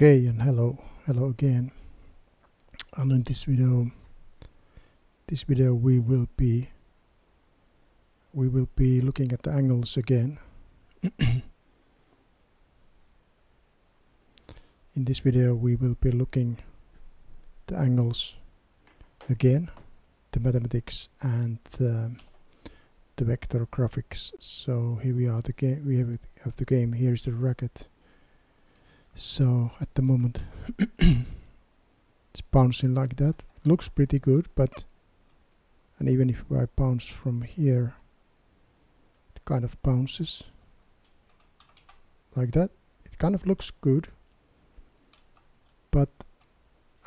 Okay, and hello, hello again. And in this video, this video we will be we will be looking at the angles again. in this video, we will be looking the angles again, the mathematics and the, the vector graphics. So here we are. The game we have, have the game. Here is the racket so at the moment it's bouncing like that. Looks pretty good but and even if I bounce from here it kind of bounces like that. It kind of looks good but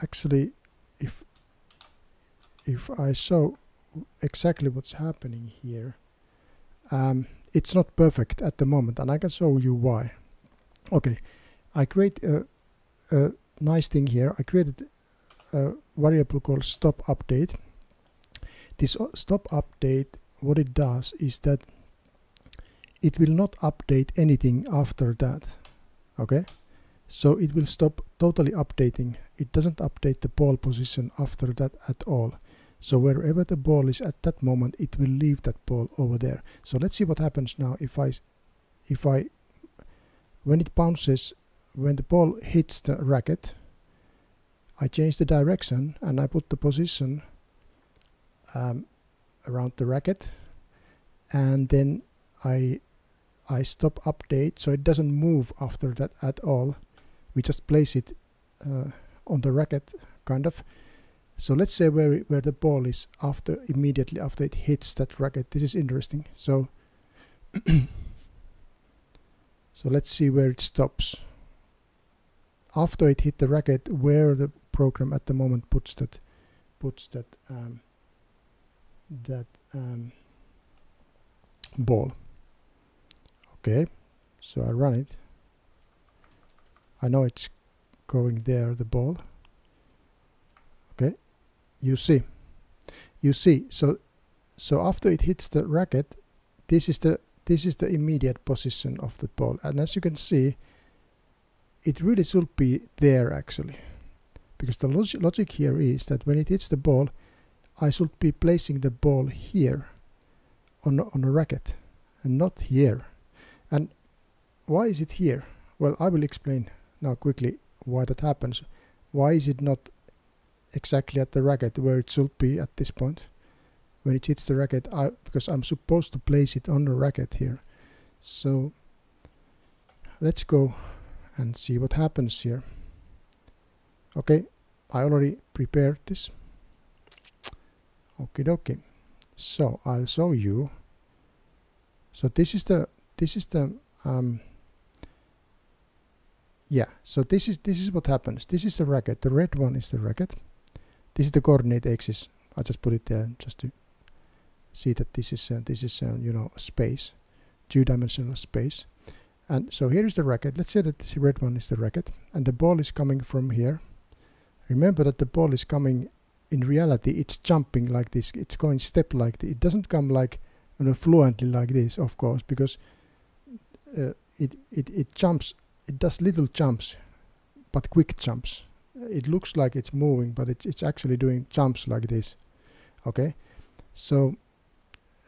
actually if if I show exactly what's happening here um, it's not perfect at the moment and I can show you why. Okay I create a, a nice thing here. I created a variable called stop update. This uh, stop update, what it does is that it will not update anything after that. Okay, so it will stop totally updating. It doesn't update the ball position after that at all. So wherever the ball is at that moment, it will leave that ball over there. So let's see what happens now if I, if I, when it bounces when the ball hits the racket, I change the direction and I put the position um, around the racket. And then I I stop update so it doesn't move after that at all. We just place it uh, on the racket kind of. So let's say where where the ball is after immediately after it hits that racket. This is interesting. So so let's see where it stops after it hit the racket where the program at the moment puts that puts that um, that um, ball. Okay so I run it. I know it's going there the ball. Okay you see. You see so so after it hits the racket this is the this is the immediate position of the ball. And as you can see it really should be there actually. Because the log logic here is that when it hits the ball I should be placing the ball here on, on a racket and not here. And why is it here? Well I will explain now quickly why that happens. Why is it not exactly at the racket where it should be at this point? When it hits the racket I, because I'm supposed to place it on the racket here. So let's go and see what happens here. Okay I already prepared this. Okay okay so I'll show you. So this is the this is the um, yeah so this is this is what happens. This is the racket. The red one is the racket. This is the coordinate axis. I just put it there just to see that this is uh, this is uh, you know space two-dimensional space and so here is the racket. Let's say that this red one is the racket and the ball is coming from here. Remember that the ball is coming, in reality it's jumping like this. It's going step like this. It doesn't come like you know, fluently like this, of course, because uh, it, it, it jumps, it does little jumps, but quick jumps. It looks like it's moving, but it, it's actually doing jumps like this. Okay, so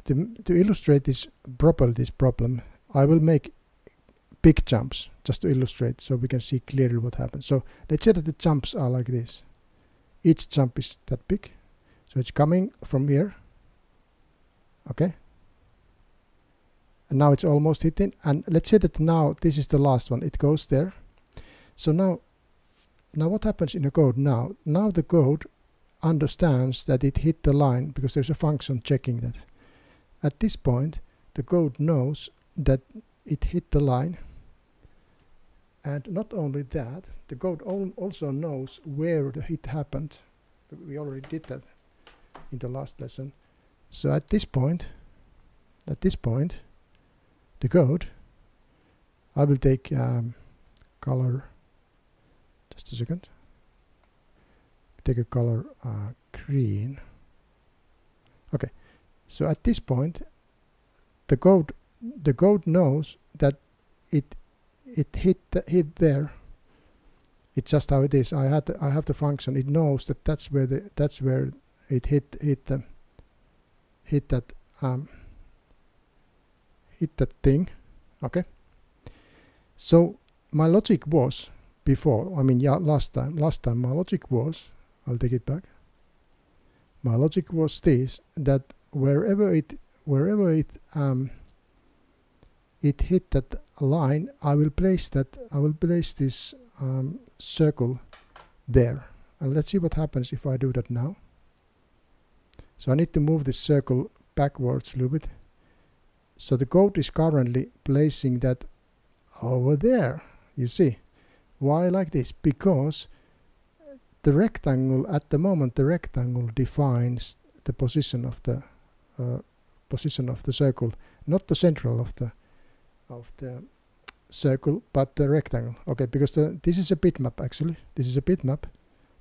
to, to illustrate this properly, this problem, I will make big jumps just to illustrate so we can see clearly what happens. So let's say that the jumps are like this. Each jump is that big. So it's coming from here. Okay. And now it's almost hitting. And let's say that now this is the last one. It goes there. So now, now what happens in the code now? Now the code understands that it hit the line because there's a function checking that. At this point, the code knows that it hit the line and not only that, the code also knows where the hit happened. We already did that in the last lesson. So at this point, at this point, the code, I will take um, color, just a second, take a color uh, green. Okay, so at this point, the code, the code knows that it it hit hit there. It's just how it is. I had I have the function. It knows that that's where the that's where it hit hit the hit that um, hit that thing. Okay? So my logic was before I mean yeah last time last time my logic was I'll take it back. My logic was this that wherever it wherever it um, it hit that line I will place that I will place this um, circle there. And let's see what happens if I do that now. So I need to move this circle backwards a little bit. So the code is currently placing that over there you see. Why like this? Because the rectangle at the moment the rectangle defines the position of the uh, position of the circle not the central of the of the circle but the rectangle. Okay because the, this is a bitmap actually. This is a bitmap.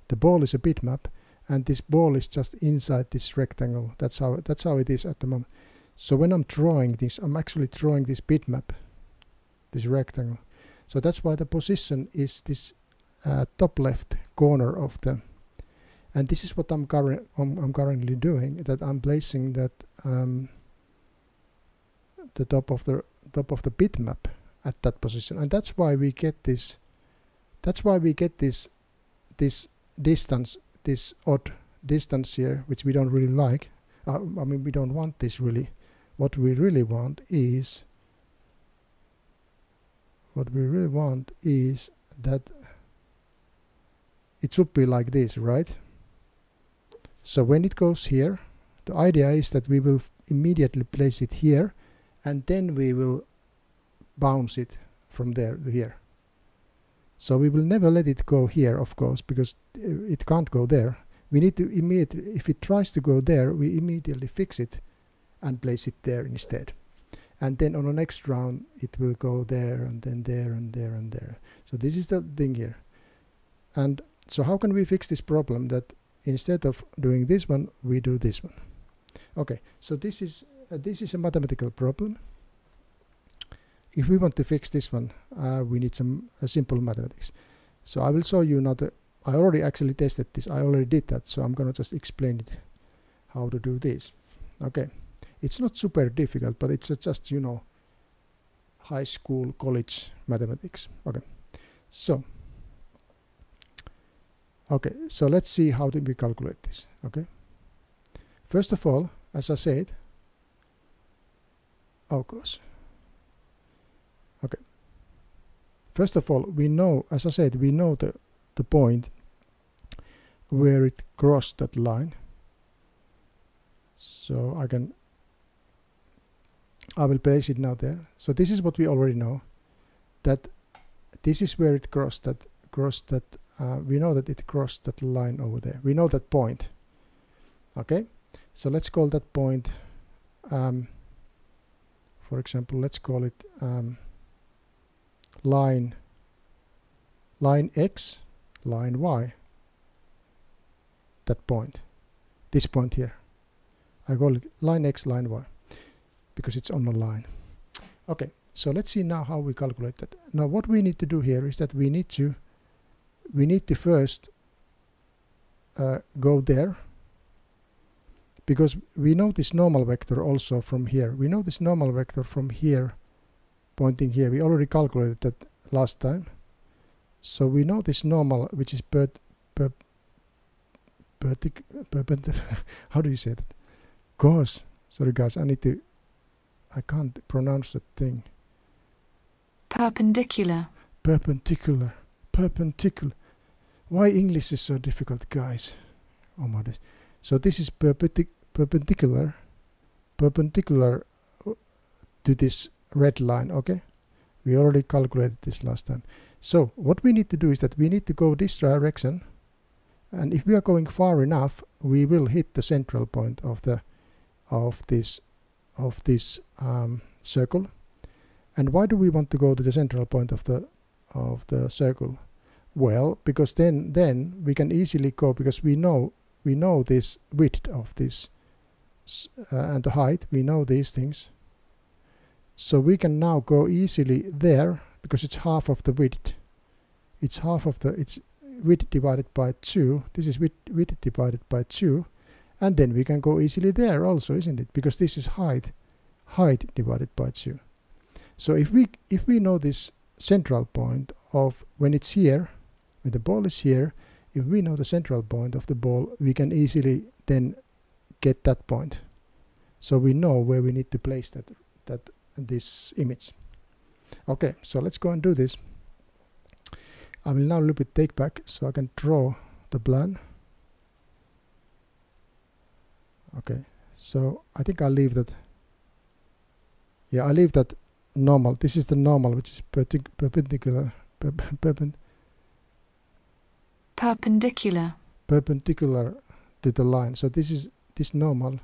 The ball is a bitmap and this ball is just inside this rectangle. That's how that's how it is at the moment. So when I'm drawing this I'm actually drawing this bitmap this rectangle. So that's why the position is this uh, top left corner of the and this is what I'm, current, I'm, I'm currently doing that I'm placing that um, the top of the top of the bitmap at that position. And that's why we get this that's why we get this this distance this odd distance here which we don't really like. Uh, I mean we don't want this really. What we really want is what we really want is that it should be like this right? So when it goes here the idea is that we will immediately place it here and then we will bounce it from there to here. So we will never let it go here, of course, because it can't go there. We need to immediately, if it tries to go there, we immediately fix it and place it there instead. And then on the next round, it will go there and then there and there and there. So this is the thing here. And so how can we fix this problem that instead of doing this one, we do this one? Okay, so this is uh, this is a mathematical problem. If we want to fix this one uh, we need some uh, simple mathematics. So I will show you now the I already actually tested this. I already did that so I'm gonna just explain it how to do this. Okay. It's not super difficult but it's uh, just you know high school college mathematics. Okay. So okay so let's see how do we calculate this. Okay. First of all as I said course Okay. First of all, we know, as I said, we know the, the point where it crossed that line. So I can, I will place it now there. So this is what we already know, that this is where it crossed that, crossed that, uh, we know that it crossed that line over there. We know that point. Okay, so let's call that point, um, for example, let's call it um, line line x line y that point this point here. I call it line x line y because it's on a line. Okay so let's see now how we calculate that. Now what we need to do here is that we need to we need to first uh, go there because we know this normal vector also from here we know this normal vector from here pointing here. We already calculated that last time. So we know this normal, which is per, per, perpendicular. How do you say that? Gosh, sorry guys, I need to. I can't pronounce that thing. Perpendicular. Perpendicular. Perpendicular. Why English is so difficult, guys? Oh my goodness. So this is perpendic perpendicular, perpendicular to this red line okay? We already calculated this last time. So what we need to do is that we need to go this direction and if we are going far enough we will hit the central point of the of this of this um, circle. And why do we want to go to the central point of the of the circle? Well because then then we can easily go because we know we know this width of this uh, and the height we know these things. So we can now go easily there because it's half of the width. It's half of the it's width divided by 2 this is width, width divided by 2 and then we can go easily there also isn't it? Because this is height height divided by 2 so if we if we know this central point of when it's here when the ball is here if we know the central point of the ball we can easily then get that point. So we know where we need to place that that this image. Okay so let's go and do this. I will now little bit take back so I can draw the plan. Okay so I think I'll leave that. Yeah I leave that normal. This is the normal which is perpendicular perpendicular perpendicular. perpendicular to the line. So this is this normal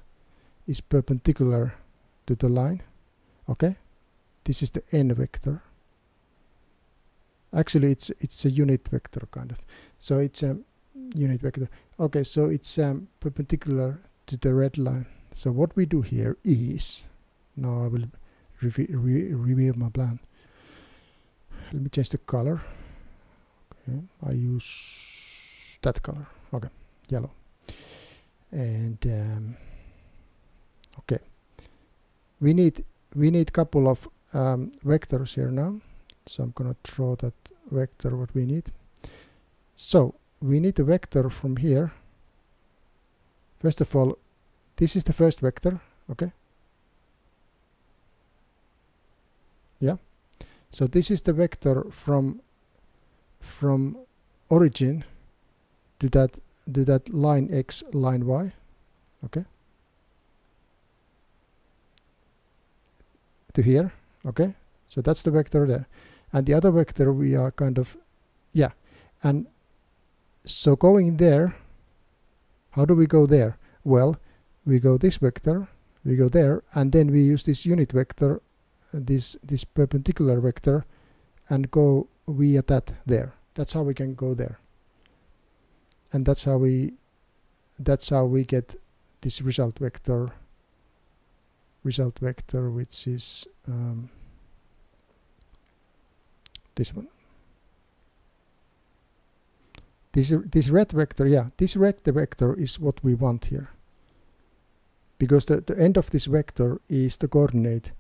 is perpendicular to the line okay? This is the n vector. Actually it's it's a unit vector kind of. So it's a unit vector. Okay so it's um, perpendicular to the red line. So what we do here is now I will re re reveal my plan. Let me change the color. Okay I use that color. Okay yellow and um, okay. We need we need couple of um, vectors here now. So I'm gonna draw that vector what we need. So we need a vector from here. First of all this is the first vector okay? Yeah. So this is the vector from from origin to that to that line x line y okay? To here okay? So that's the vector there. And the other vector we are kind of yeah. And so going there how do we go there? Well we go this vector we go there and then we use this unit vector this this perpendicular vector and go via that there. That's how we can go there and that's how we that's how we get this result vector result vector which is um, this one. This this red vector yeah this red vector is what we want here. Because the, the end of this vector is the coordinate.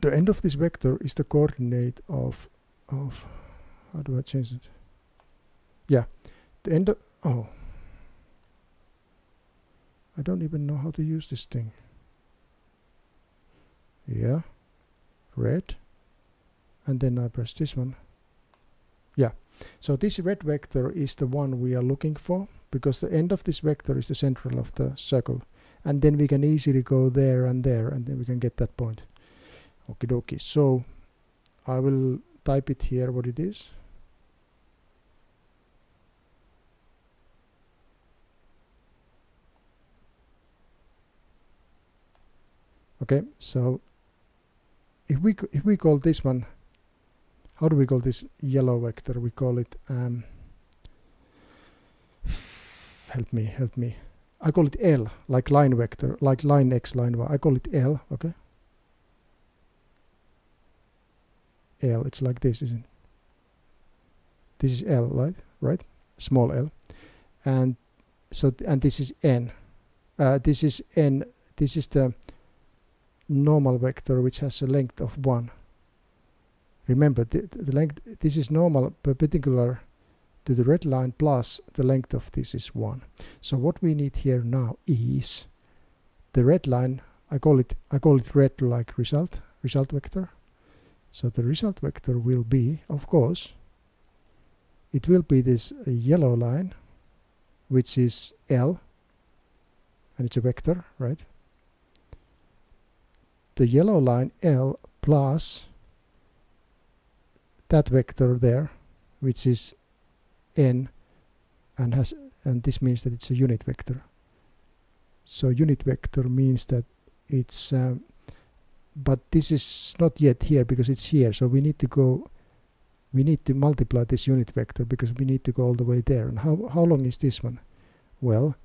The end of this vector is the coordinate of of how do I change it? Yeah the end of oh. I don't even know how to use this thing. Yeah. Red. And then I press this one. Yeah. So this red vector is the one we are looking for because the end of this vector is the central of the circle. And then we can easily go there and there and then we can get that point. Okie dokie so I will type it here what it is okay so if we if we call this one how do we call this yellow vector? We call it um, help me help me. I call it L like line vector like line x line y. I call it L okay? L it's like this isn't it? This is L right? Right? Small l. And so and this is n. Uh, this is n this is the normal vector which has a length of 1 remember the, the length this is normal perpendicular to the red line plus the length of this is 1 so what we need here now is the red line I call it I call it red like result result vector. So the result vector will be of course it will be this yellow line which is L and it's a vector right the yellow line L plus that vector there which is n and has and this means that it's a unit vector. So unit vector means that it's um, but this is not yet here because it's here. So we need to go we need to multiply this unit vector because we need to go all the way there. And how, how long is this one? Well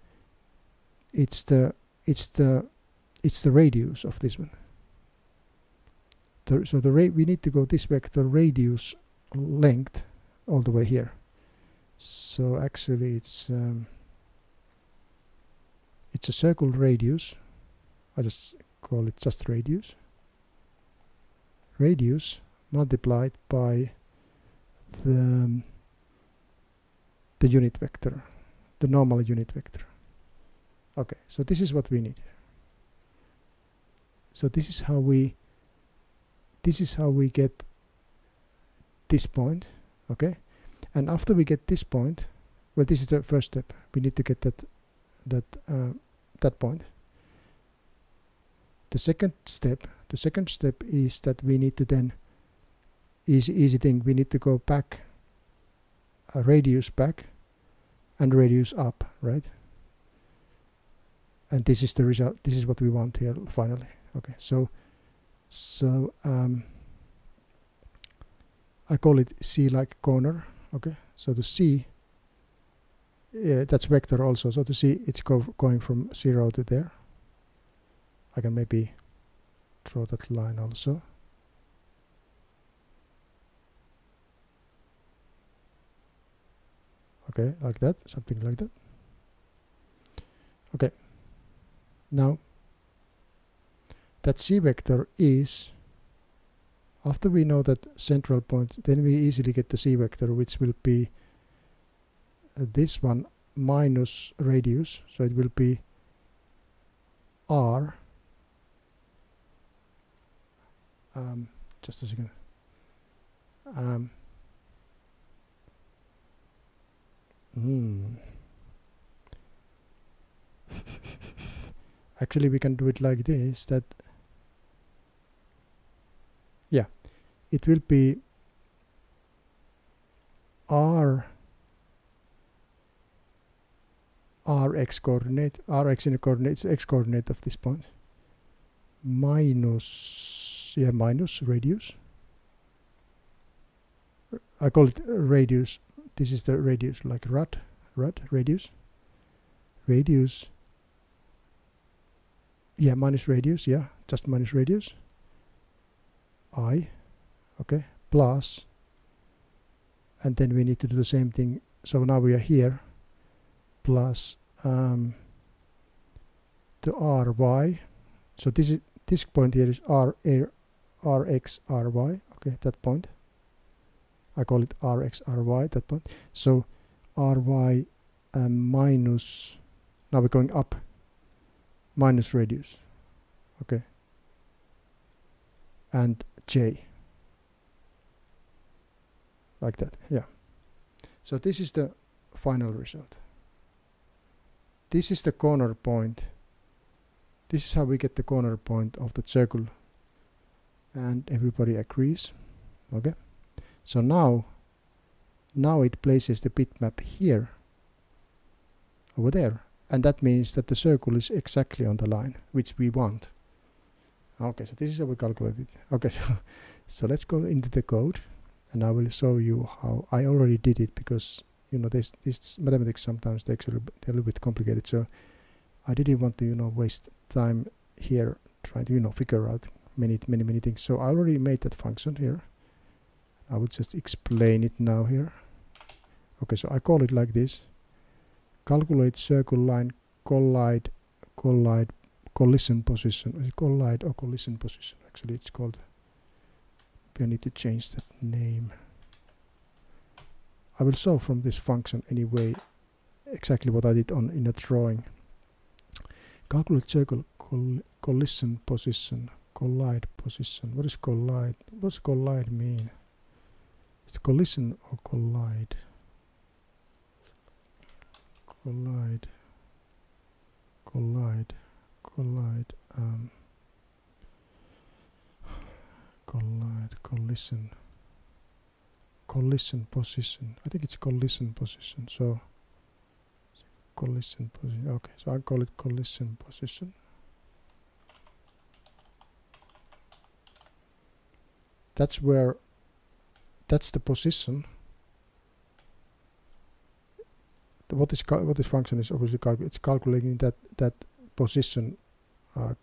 it's the it's the it's the radius of this one so the rate we need to go this vector radius length all the way here. So actually it's um, it's a circle radius. I just call it just radius. Radius multiplied by the um, the unit vector the normal unit vector. Okay so this is what we need so this is how we this is how we get this point okay? And after we get this point well this is the first step. We need to get that that uh, that point. The second step the second step is that we need to then easy easy thing. We need to go back a radius back and radius up right? And this is the result this is what we want here finally okay? So so um, I call it C like corner okay? So the C yeah, that's vector also. So to see it's go going from 0 to there. I can maybe draw that line also. Okay like that something like that. Okay. Now that c vector is after we know that central point then we easily get the c vector which will be uh, this one minus radius so it will be r um, just a second um, hmm. actually we can do it like this that yeah. It will be r rx coordinate rx in the coordinates x coordinate of this point minus yeah minus radius. I call it radius. This is the radius like rad rad radius. Radius. Yeah minus radius yeah just minus radius i okay plus and then we need to do the same thing. So now we are here plus um, the ry so this is this point here is r r x r y okay that point. I call it rx ry that point. So ry um, minus now we're going up minus radius okay. And j. Like that yeah. So this is the final result. This is the corner point. This is how we get the corner point of the circle. And everybody agrees. Okay. So now now it places the bitmap here over there. And that means that the circle is exactly on the line which we want okay so this is how we calculate it. Okay so so let's go into the code and I will show you how I already did it because you know this this mathematics sometimes takes a little, bit, a little bit complicated so I didn't want to you know waste time here trying to you know figure out many many many things. So I already made that function here. I will just explain it now here. Okay so I call it like this. Calculate circle line collide collide collision position is collide or collision position? Actually it's called I need to change that name. I will show from this function anyway exactly what I did on in a drawing. Calculate circle coll collision position collide position. What is collide what does collide mean? It's collision or collide collide collide collide um, collide collision collision position. I think it's collision position so collision position okay so I call it collision position. That's where that's the position. What is what this function is obviously it's calculating that that position uh,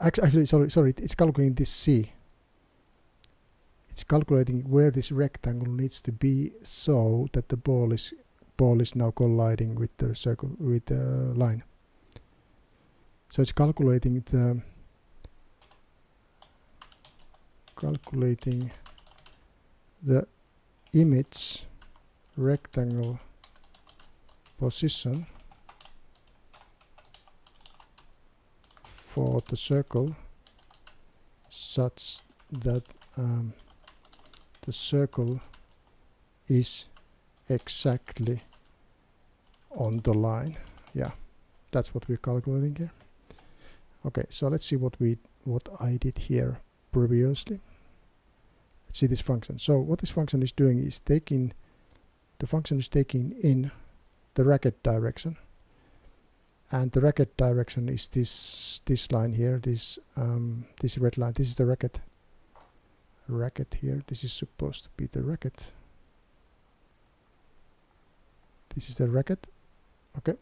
actually sorry sorry it's calculating this c. It's calculating where this rectangle needs to be so that the ball is ball is now colliding with the circle with the line. So it's calculating the calculating the image rectangle position for the circle such that um, the circle is exactly on the line. Yeah that's what we're calculating here. Okay so let's see what we what I did here previously. Let's see this function. So what this function is doing is taking the function is taking in the racket direction and the racket direction is this this line here this um, this red line. This is the racket. Racket here. This is supposed to be the racket. This is the racket. Okay.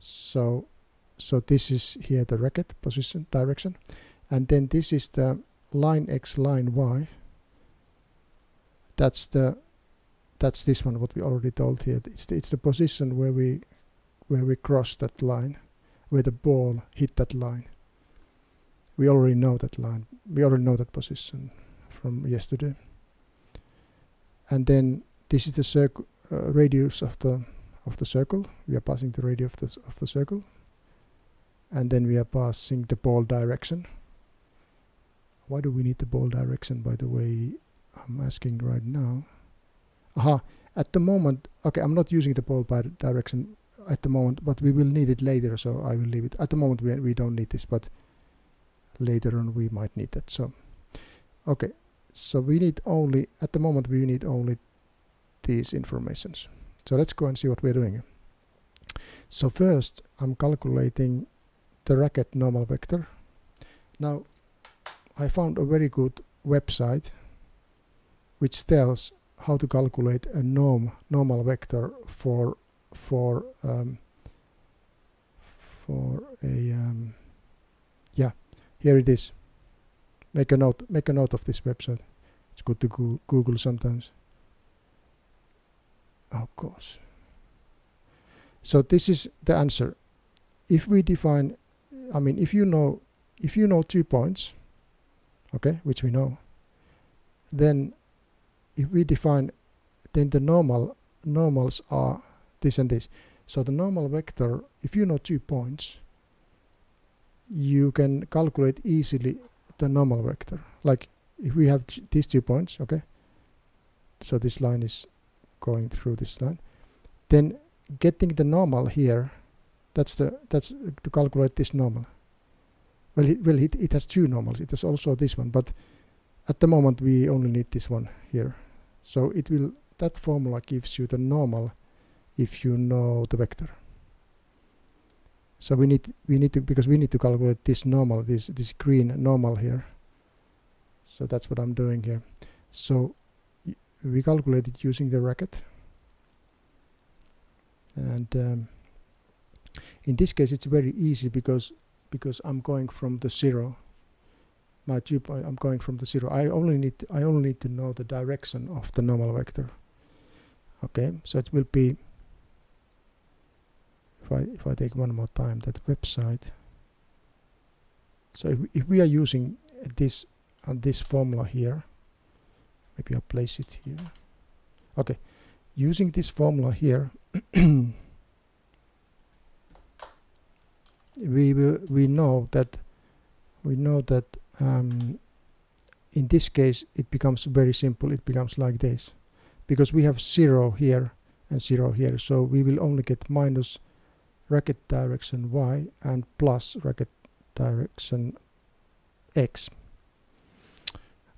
So so this is here the racket position direction. And then this is the line x line y. That's the that's this one what we already told here. It's the, it's the position where we where we cross that line where the ball hit that line. We already know that line. We already know that position from yesterday. And then this is the circle uh, radius of the of the circle. We are passing the radius of the, of the circle. And then we are passing the ball direction. Why do we need the ball direction by the way I'm asking right now? Aha at the moment okay I'm not using the ball by direction at the moment but we will need it later so I will leave it. At the moment we, we don't need this but later on we might need that so. Okay so we need only at the moment we need only these informations. So let's go and see what we're doing. So first I'm calculating the racket normal vector. Now I found a very good website which tells how to calculate a norm normal vector for for um, for a um, yeah here it is. Make a note make a note of this website. It's good to go google sometimes. Of course. So this is the answer. If we define I mean if you know if you know two points okay which we know then if we define then the normal normals are this and this. So the normal vector if you know two points you can calculate easily the normal vector. Like if we have these two points okay? So this line is going through this line. Then getting the normal here that's the that's to calculate this normal. Well it, well it, it has two normals. It has also this one but at the moment we only need this one here. So it will that formula gives you the normal if you know the vector. So we need we need to because we need to calculate this normal this this green normal here. So that's what I'm doing here. So we calculate it using the racket. And um, in this case it's very easy because because I'm going from the zero. My two point I'm going from the zero. I only need I only need to know the direction of the normal vector. Okay? So it will be if I if I take one more time that website. So if, if we are using this uh, this formula here maybe I'll place it here. Okay using this formula here we will we know that we know that um, in this case it becomes very simple it becomes like this. Because we have 0 here and 0 here so we will only get minus racket direction y and plus racket direction x.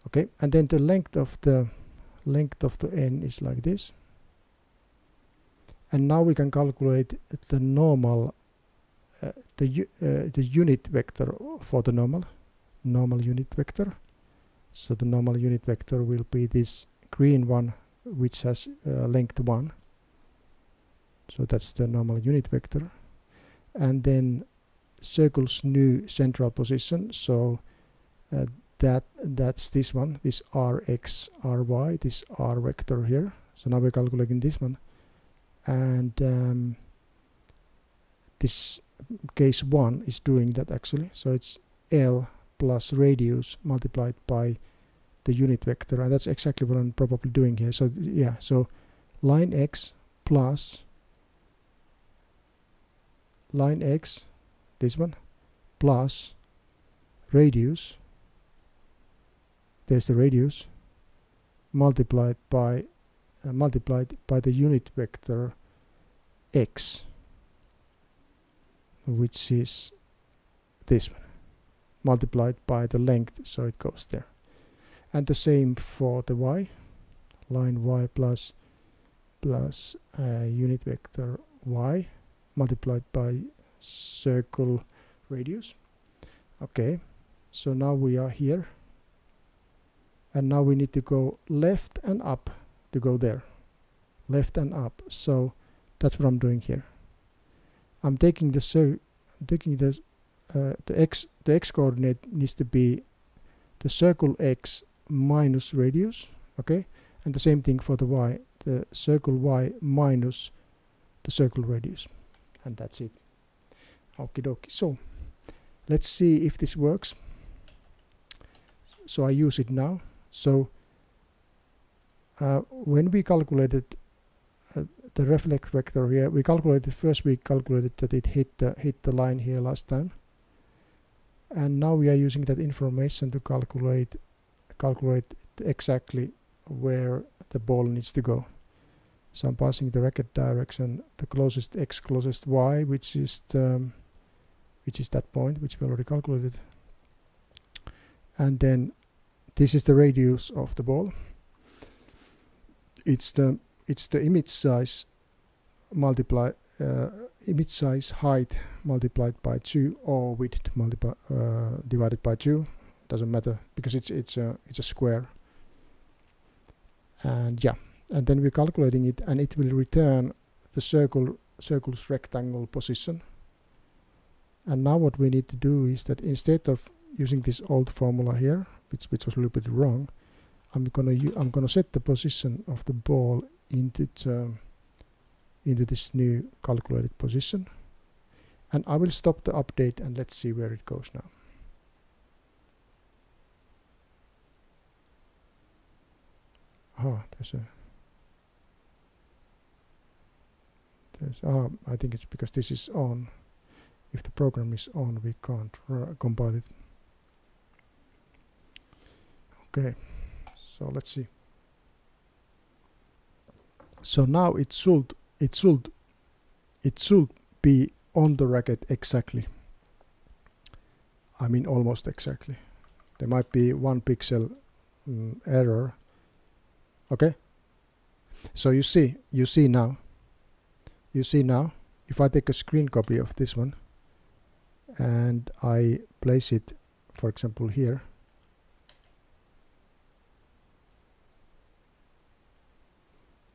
Okay and then the length of the length of the n is like this. And now we can calculate the normal uh, the uh, the unit vector for the normal normal unit vector. So the normal unit vector will be this green one which has uh, length 1 so that's the normal unit vector and then circle's new central position. So uh, that that's this one this rx ry this r vector here. So now we're calculating this one. And um, this case 1 is doing that actually. So it's l plus radius multiplied by the unit vector. And that's exactly what I'm probably doing here. So yeah so line x plus line x this one plus radius there's the radius multiplied by uh, multiplied by the unit vector x which is this one multiplied by the length so it goes there. And the same for the y line y plus plus uh, unit vector y multiplied by circle radius. Okay so now we are here. And now we need to go left and up to go there. Left and up. So that's what I'm doing here. I'm taking the so I'm taking the uh, the x the x coordinate needs to be the circle x minus radius okay? And the same thing for the y the circle y minus the circle radius and that's it. Okie dokie so let's see if this works. So I use it now. So uh, when we calculated uh, the reflect vector here, we calculated first we calculated that it hit the hit the line here last time, and now we are using that information to calculate calculate exactly where the ball needs to go. So I'm passing the racket direction the closest x closest y, which is the, which is that point which we already calculated, and then this is the radius of the ball. It's the it's the image size multiply uh, image size height multiplied by 2 or width multiply uh, divided by 2 doesn't matter because it's it's a it's a square. And yeah and then we're calculating it and it will return the circle circle's rectangle position. And now what we need to do is that instead of using this old formula here which which was a little bit wrong I'm gonna I'm gonna set the position of the ball into into this new calculated position. And I will stop the update and let's see where it goes now. Oh there's a there's ah I think it's because this is on. If the program is on we can't compile it. Okay so let's see. So now it should it should it should be on the racket exactly. I mean almost exactly. There might be one pixel mm, error. Okay? So you see you see now you see now if I take a screen copy of this one and I place it for example here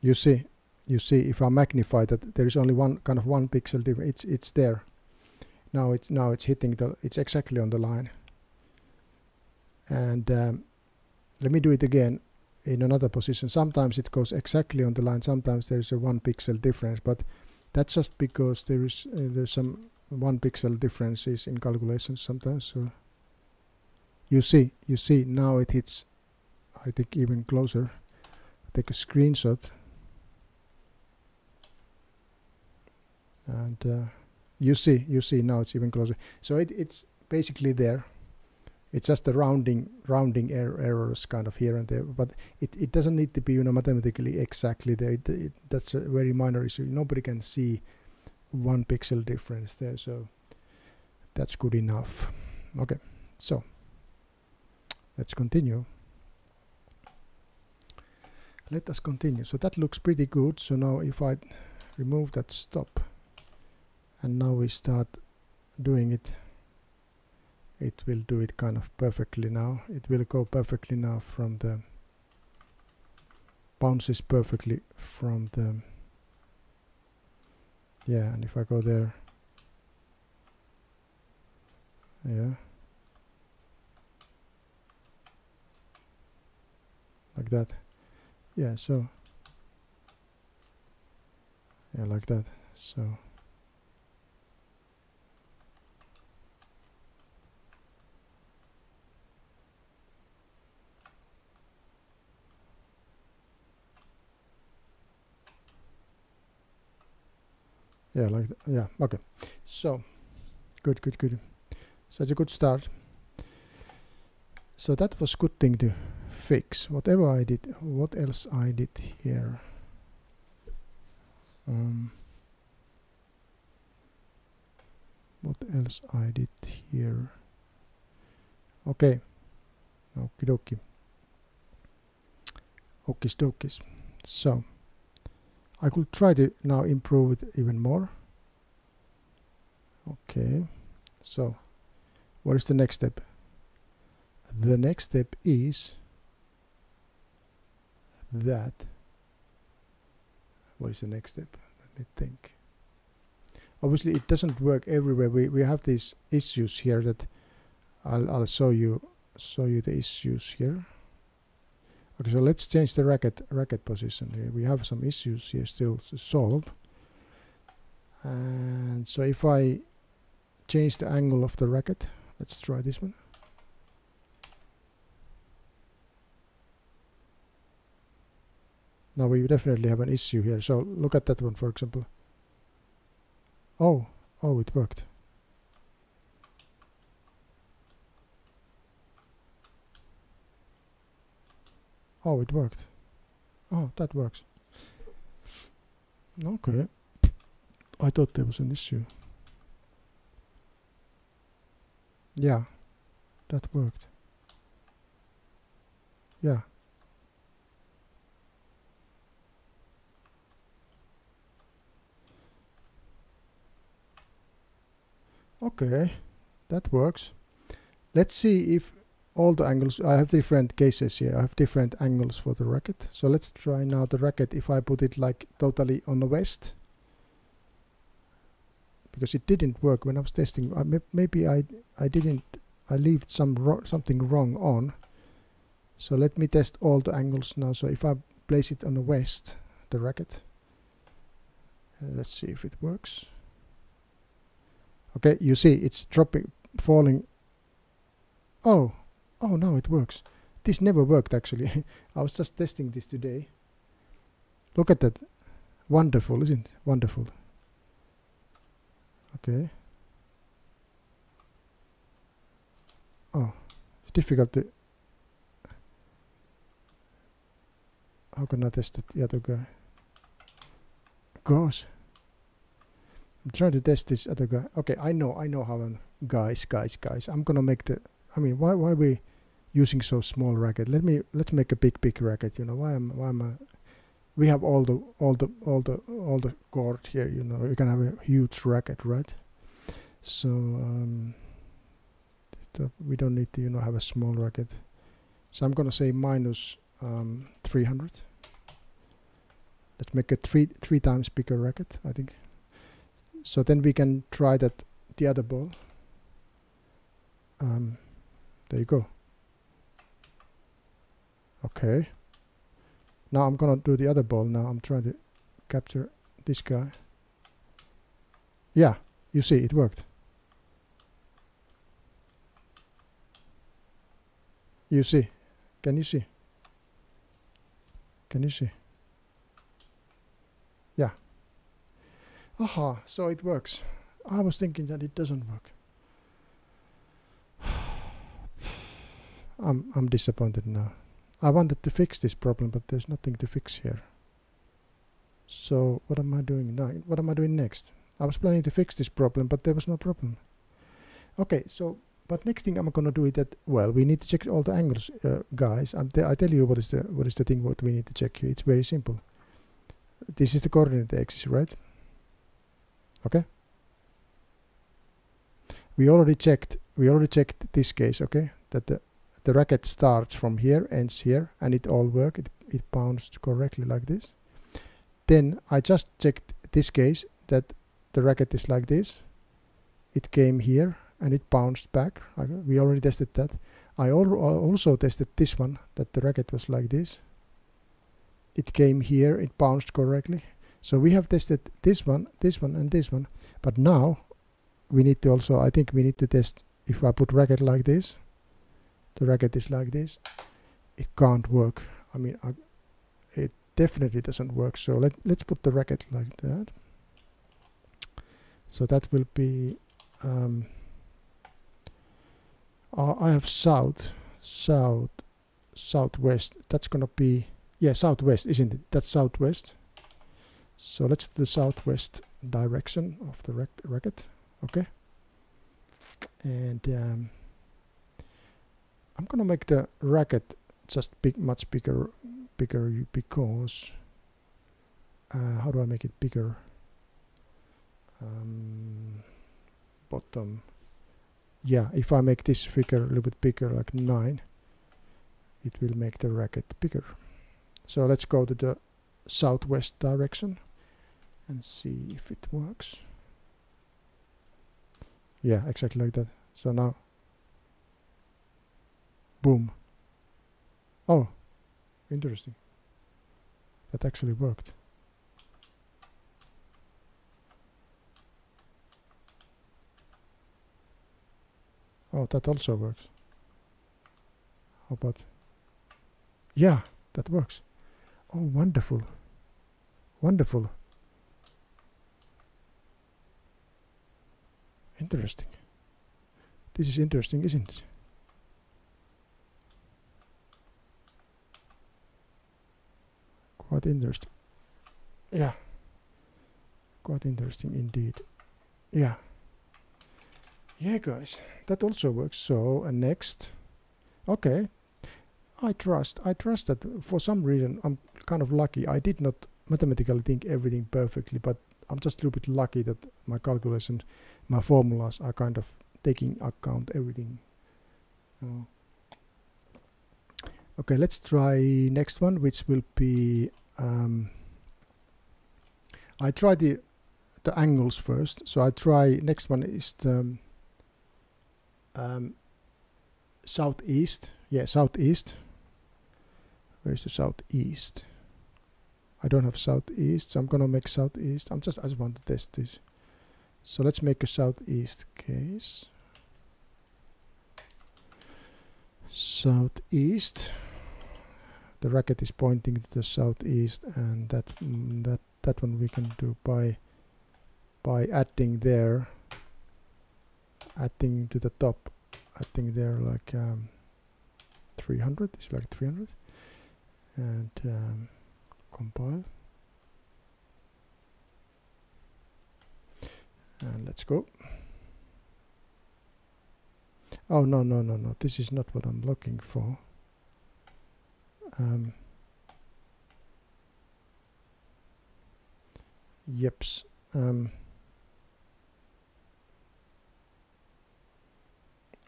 you see you see if I magnify that there is only one kind of one pixel difference. It's it's there. Now it's now it's hitting the it's exactly on the line. And um, let me do it again in another position. Sometimes it goes exactly on the line. Sometimes there is a one pixel difference but that's just because there is uh, there's some one pixel differences in calculations sometimes so you see you see now it hits I think even closer. Take a screenshot. And uh, you see you see now it's even closer. So it, it's basically there it's just a rounding rounding er errors kind of here and there but it, it doesn't need to be you know mathematically exactly there. It, it, that's a very minor issue. Nobody can see one pixel difference there so that's good enough. Okay so let's continue. Let us continue. So that looks pretty good. So now if I remove that stop and now we start doing it it will do it kind of perfectly now. It will go perfectly now from the bounces perfectly from the yeah and if I go there yeah. Like that. Yeah so yeah like that. So yeah like th yeah okay. So good good good. So it's a good start. So that was good thing to fix. Whatever I did what else I did here? Um, what else I did here? Okay. Okie dokie okis dokis so I could try to now improve it even more. Okay so what is the next step? The next step is that what is the next step? Let me think. Obviously it doesn't work everywhere. We, we have these issues here that I'll, I'll show you show you the issues here okay so let's change the racket racket position here. We have some issues here still to solve. And so if I change the angle of the racket let's try this one. Now we definitely have an issue here. So look at that one for example. Oh oh it worked oh it worked. Oh that works. Okay. I thought there was an issue. Yeah that worked. Yeah. Okay that works. Let's see if all the angles I have different cases here. I have different angles for the racket. So let's try now the racket. If I put it like totally on the west because it didn't work when I was testing. Uh, maybe I I didn't I left some ro something wrong on. So let me test all the angles now. So if I place it on the west the racket uh, let's see if it works. Okay you see it's dropping falling. Oh oh now it works this never worked actually I was just testing this today look at that wonderful isn't it wonderful okay oh it's difficult to how can I test the other guy gosh I'm trying to test this other guy. Okay, I know, I know how. I'm, guys, guys, guys. I'm gonna make the. I mean, why, why we using so small racket? Let me let's make a big, big racket. You know, why am, why am I? We have all the, all the, all the, all the cord here. You know, you can have a huge racket, right? So um, we don't need to, you know, have a small racket. So I'm gonna say minus um, 300. Let's make a three three times bigger racket. I think so then we can try that the other ball um, there you go. Okay. Now I'm gonna do the other ball. Now I'm trying to capture this guy. Yeah you see it worked. You see. Can you see? Can you see? Yeah. Aha, so it works. I was thinking that it doesn't work. I'm I'm disappointed now. I wanted to fix this problem, but there's nothing to fix here. So what am I doing now? What am I doing next? I was planning to fix this problem, but there was no problem. Okay, so but next thing I'm gonna do is that well, we need to check all the angles, uh, guys. I'm I tell you what is the what is the thing what we need to check here. It's very simple. This is the coordinate axis, right? okay we already checked we already checked this case okay that the the racket starts from here ends here and it all work. It, it bounced correctly like this. Then I just checked this case that the racket is like this. It came here and it bounced back. We already tested that. I al also tested this one that the racket was like this. It came here it bounced correctly. So we have tested this one this one and this one. But now we need to also I think we need to test if I put racket like this the racket is like this it can't work. I mean I, it definitely doesn't work. So let, let's put the racket like that. So that will be um, uh, I have south south southwest. That's gonna be yeah southwest isn't it? That's southwest. So let's do the southwest direction of the racket okay? And um, I'm gonna make the racket just big much bigger bigger because uh, how do I make it bigger? Um, bottom. Yeah if I make this figure a little bit bigger like 9 it will make the racket bigger. So let's go to the southwest direction and see if it works. Yeah exactly like that. So now boom. Oh interesting. That actually worked. Oh that also works. How about yeah that works. Oh wonderful. Wonderful. Interesting. This is interesting, isn't it? Quite interesting. Yeah. Quite interesting indeed. Yeah. Yeah, guys, that also works. So, uh, next. Okay. I trust. I trust that for some reason I'm kind of lucky. I did not mathematically think everything perfectly, but I'm just a little bit lucky that my calculations, my formulas are kind of taking account everything. Uh, okay, let's try next one, which will be um, I try the the angles first. So I try next one is the um, southeast. Yeah, southeast. Where's the southeast? I don't have southeast, so I'm gonna make southeast. I'm just I just want to test this. So let's make a southeast case. Southeast. The racket is pointing to the southeast, and that mm, that that one we can do by by adding there, adding to the top, adding there like um, 300. It's like 300, and um, compile. And let's go. Oh no no no no this is not what I'm looking for um, yips um,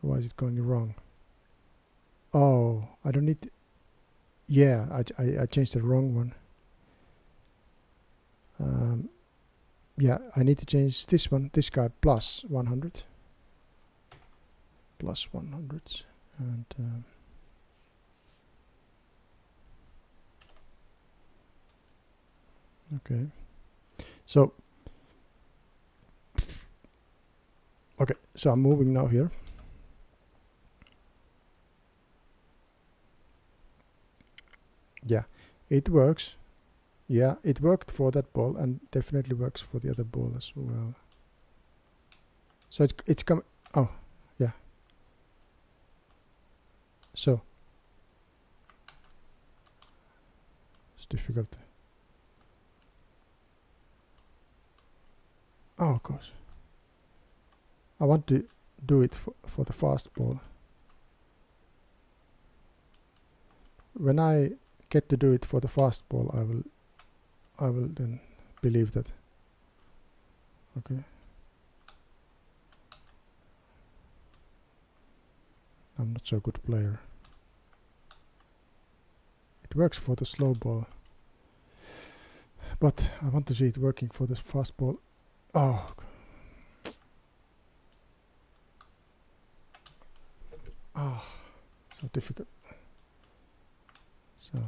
why is it going wrong? Oh I don't need yeah I, I, I changed the wrong one. Um, yeah I need to change this one this guy plus 100 plus 100 and um, okay so okay so I'm moving now here yeah it works yeah, it worked for that ball and definitely works for the other ball as well. So it's it's come. Oh, yeah. So it's difficult. Oh, of course. I want to do it for, for the fast ball. When I get to do it for the fast ball, I will I will then believe that okay I'm not so good player it works for the slow ball but I want to see it working for the fast ball oh oh so difficult. So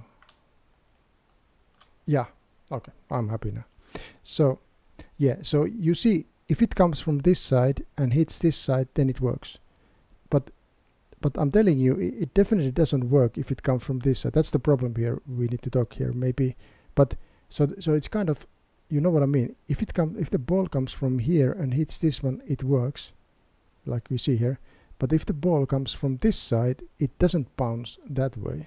yeah okay I'm happy now. So yeah so you see if it comes from this side and hits this side then it works. But but I'm telling you it, it definitely doesn't work if it comes from this side. That's the problem here. We need to talk here maybe. But so so it's kind of you know what I mean? If it comes if the ball comes from here and hits this one it works like we see here. But if the ball comes from this side it doesn't bounce that way.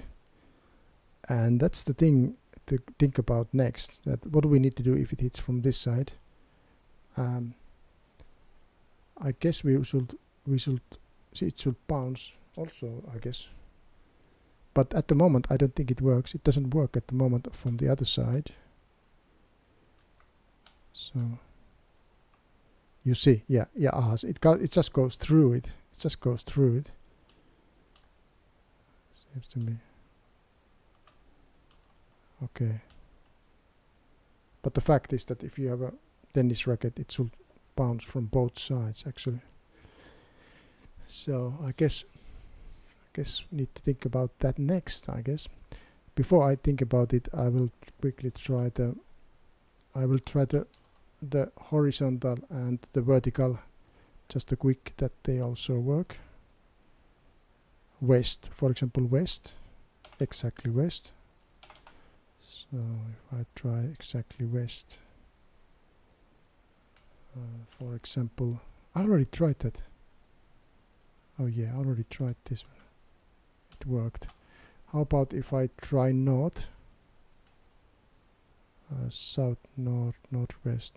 And that's the thing to think about next that what do we need to do if it hits from this side? Um, I guess we should we should see it should bounce also I guess. But at the moment I don't think it works. It doesn't work at the moment from the other side so you see yeah yeah it got it just goes through it. It just goes through it. Seems to me. Okay. But the fact is that if you have a tennis racket it should bounce from both sides actually. So I guess I guess we need to think about that next I guess. Before I think about it I will quickly try the I will try the the horizontal and the vertical just a quick that they also work. West for example west exactly west. So if I try exactly west uh, for example I already tried that. Oh yeah I already tried this one. It worked. How about if I try north uh, south north northwest.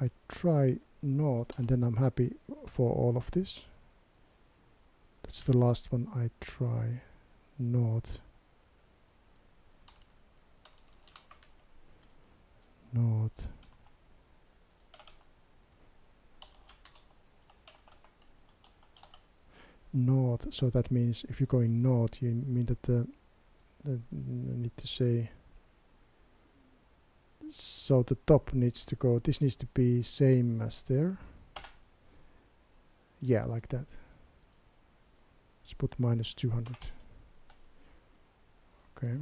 I try north and then I'm happy for all of this. That's the last one. I try north north north so that means if you're going north you mean that the, the need to say so the top needs to go this needs to be same as there. Yeah like that. Let's put minus 200 okay.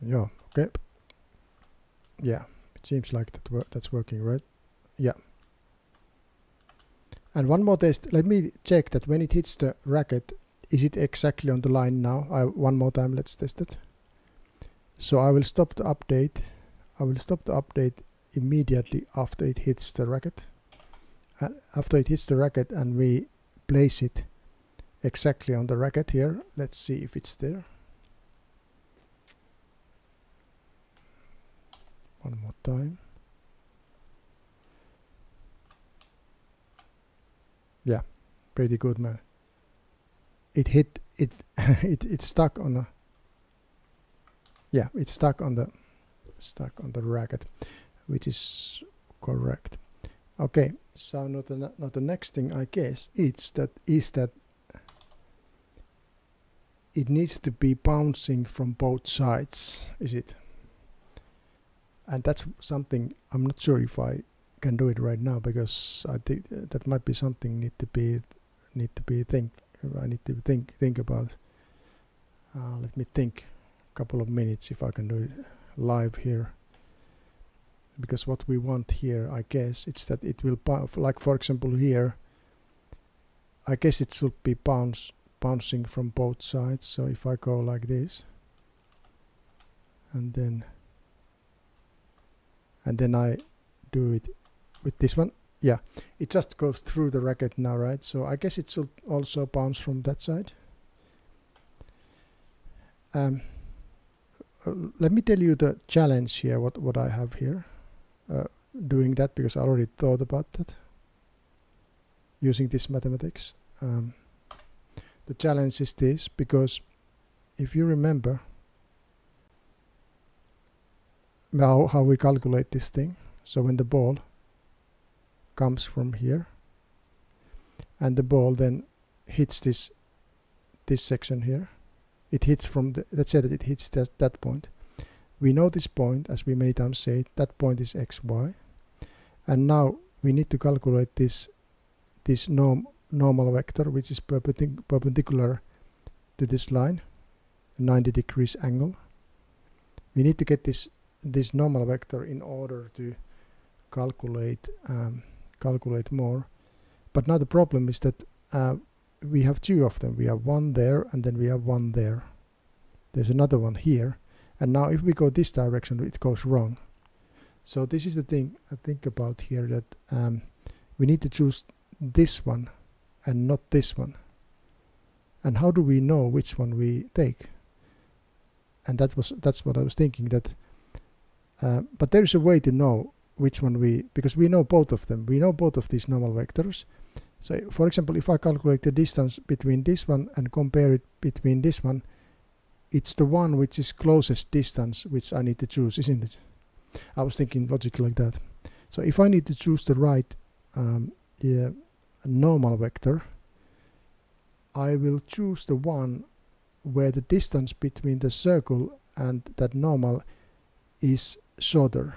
Yeah okay. Yeah it seems like that wor that's working right? Yeah and one more test. Let me check that when it hits the racket is it exactly on the line now? I, one more time let's test it. So I will stop the update. I will stop the update immediately after it hits the racket. After it hits the racket and we place it exactly on the racket here. Let's see if it's there. One more time yeah pretty good man. It hit it it it's stuck on a yeah it's stuck on the stuck on the racket which is correct. Okay so not the not the next thing I guess it's that is that it needs to be bouncing from both sides is it? And that's something I'm not sure if I can do it right now because I think that might be something need to be need to be think I need to think think about. Uh, let me think a couple of minutes if I can do it live here. Because what we want here I guess it's that it will like for example here I guess it should be bounce bouncing from both sides. So if I go like this and then and then I do it with this one. Yeah it just goes through the racket now right? So I guess it should also bounce from that side. Um, uh, let me tell you the challenge here what what I have here uh, doing that because I already thought about that using this mathematics. Um, the challenge is this because if you remember now how we calculate this thing so when the ball comes from here. And the ball then hits this this section here. It hits from the let's say that it hits that, that point. We know this point as we many times say that point is xy and now we need to calculate this this norm normal vector which is perpendic perpendicular to this line 90 degrees angle. We need to get this this normal vector in order to calculate um, calculate more. But now the problem is that uh, we have two of them. We have one there and then we have one there. There's another one here. And now if we go this direction it goes wrong. So this is the thing I think about here that um, we need to choose this one and not this one. And how do we know which one we take? And that was that's what I was thinking that uh, but there is a way to know which one we because we know both of them. We know both of these normal vectors. So for example if I calculate the distance between this one and compare it between this one it's the one which is closest distance which I need to choose isn't it? I was thinking logic like that. So if I need to choose the right um, yeah, normal vector I will choose the one where the distance between the circle and that normal is shorter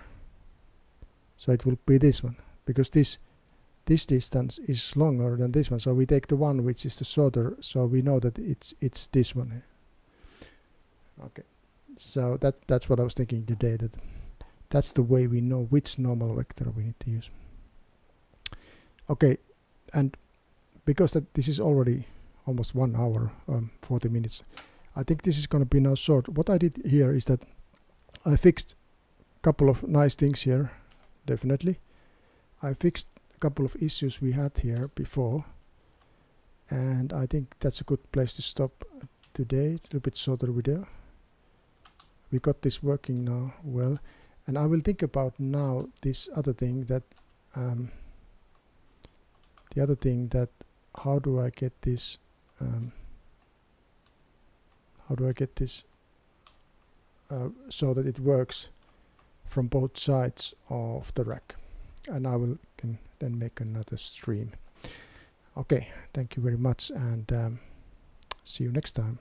so it will be this one because this this distance is longer than this one. So we take the one which is the shorter so we know that it's it's this one here. Okay. So that that's what I was thinking today that that's the way we know which normal vector we need to use. Okay and because that this is already almost one hour um, 40 minutes I think this is going to be now short. What I did here is that I fixed a couple of nice things here definitely. I fixed a couple of issues we had here before and I think that's a good place to stop today. It's a little bit shorter video. We got this working now well. And I will think about now this other thing that um, the other thing that how do I get this um, how do I get this uh, so that it works from both sides of the rack. And I will then make another stream. Okay thank you very much and um, see you next time